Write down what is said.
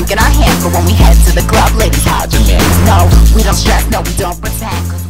drink in our hands, But when we head to the club, ladies, how'd you? No, we don't stress, no, we don't pretend